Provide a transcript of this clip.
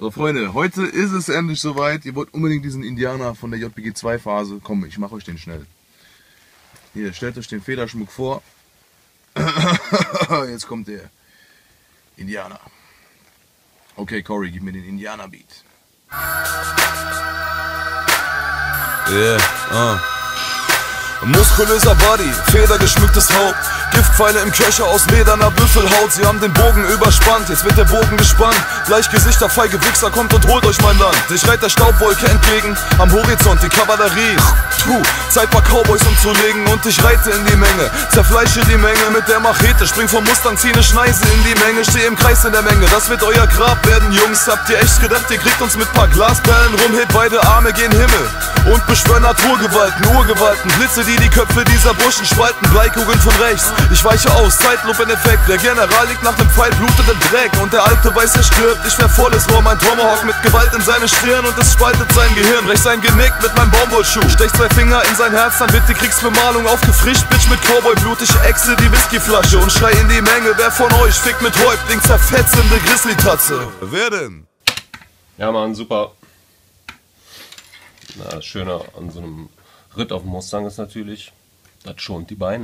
So Freunde, heute ist es endlich soweit. Ihr wollt unbedingt diesen Indianer von der JPG 2 Phase. Komm, ich mache euch den schnell. Hier, stellt euch den Federschmuck vor. Jetzt kommt der Indianer. Okay, Cory, gib mir den Indianer-Beat. Yeah, uh. Muskulöser Body, federgeschmücktes Haupt. Giftpfeile im Köcher aus lederner Büffelhaut. Sie haben den Bogen überspannt, jetzt wird der Bogen gespannt. Bleichgesichter, feige Wichser, kommt und holt euch mein Land. Ich reit der Staubwolke entgegen, am Horizont die Kavallerie. Puh, Zeit paar Cowboys umzulegen. Und ich reite in die Menge. Zerfleische die Menge mit der Machete, spring vom Mustang, zieh ne Schneise in die Menge. Steh im Kreis in der Menge, das wird euer Grab werden, Jungs. Habt ihr echt gedacht, ihr kriegt uns mit paar Glasperlen rum? Hebt beide Arme gen Himmel und beschwör Naturgewalten, Urgewalten. Blitze, die die Köpfe dieser Burschen spalten. Bleikugeln von rechts, ich weiche aus, Zeitlupeneffekt Der General liegt nach dem Pfeil, blutet im Dreck. Und der Alte weiß, er stirbt, ich wär volles Rohr. Mein Tomahawk mit Gewalt in seine Stirn. Und es spaltet sein Gehirn, brech sein Genick mit meinem Baumwollschuh. Stech zwei Finger in sein Herz, dann wird die Kriegsbemalung aufgefrischt. Bitch mit Cowboy-Blut, ich ächze die Whiskyflasche. Und schrei in die Menge, wer von euch fickt mit Häuptling Zerfetzende Grizzly-Tatze? Wer denn? Ja, Mann, super. Na, das Schöne an so einem Ritt auf dem Mustang ist natürlich, das schont die Beine.